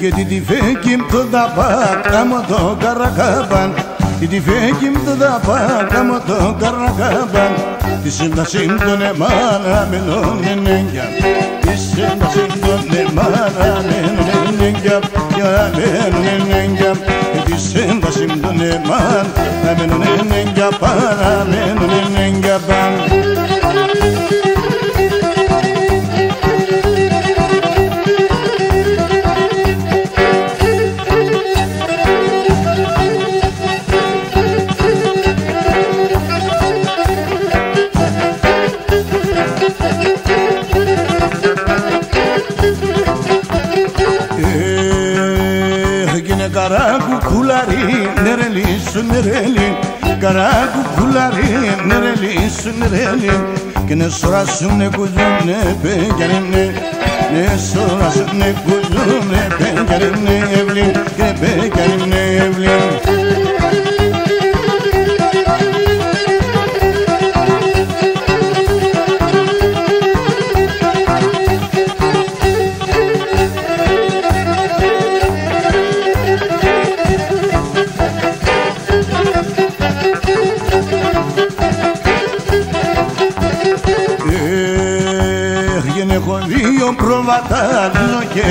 και τη διφέκη μου το δαπά κάμω το καρακάμπαν. Τη διφέκη μου το δαπά κάμω το καρακάμπαν. Της σύνταση μου τον εμάρα με νόμενέγγια ναι, ναι, Της σύνταση μου τον εμάρα με νόμενέγγια ναι, Για. Με νόμενέγγια Της σύνταση μου τον εμάρα με νόμενέγγια Παρά με κουκουλάρι, νερελί, ναι, σου ναι, νερελί. Καρά κουκουλάρι, νερελί, ναι, σου νερελί. Και ναι, σωρά σου ναι, κουζού, ναι, πέγγαρι, ναι. Ναι, σωρά σου ευλή. Και πέγγαρι, ναι, ευλή.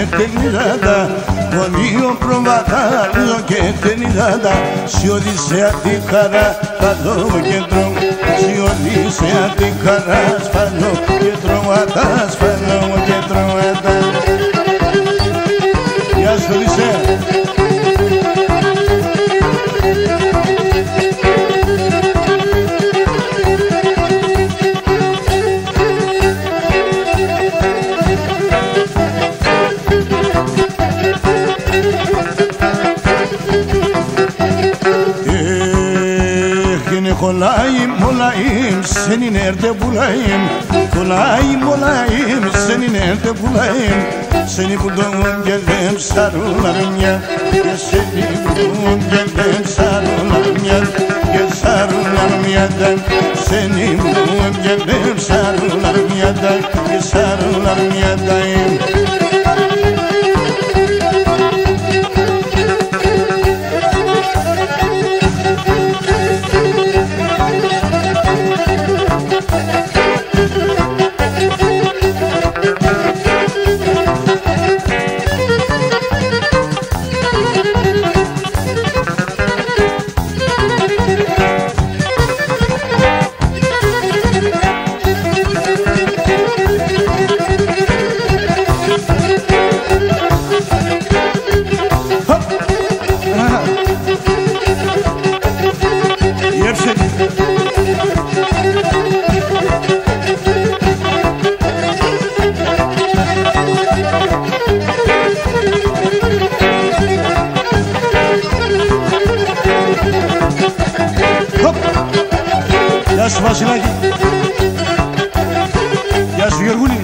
Lo che tenirada Con io provata lo che tenirada Si odissea di cara Spallo che trom Si odissea di Kolayım olayım seni nerede bulayım? Kolayım olayım seni nerede bulayım? Seni buldum geldim sarılarım ya. Ya seni buldum geldim sarılarım ya. Gel sarılarım ya da. Seni buldum geldim sarılarım ya da. Gel sarılarım ya da Γεια σου Βασιλάκη. Γεια σου Γεωργούνη.